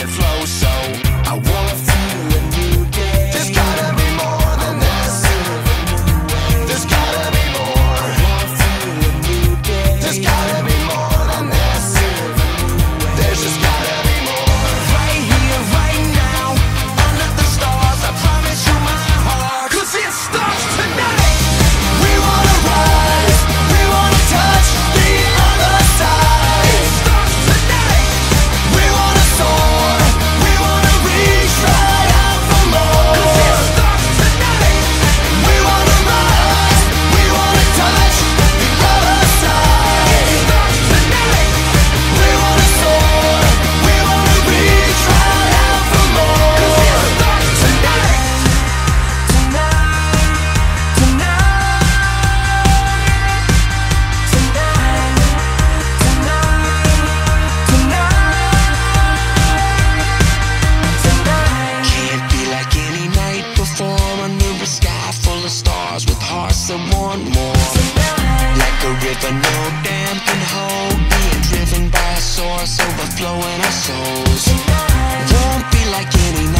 it flows so someone more. Like a river no dam can hold Being driven by a source overflowing our souls. Won't be like any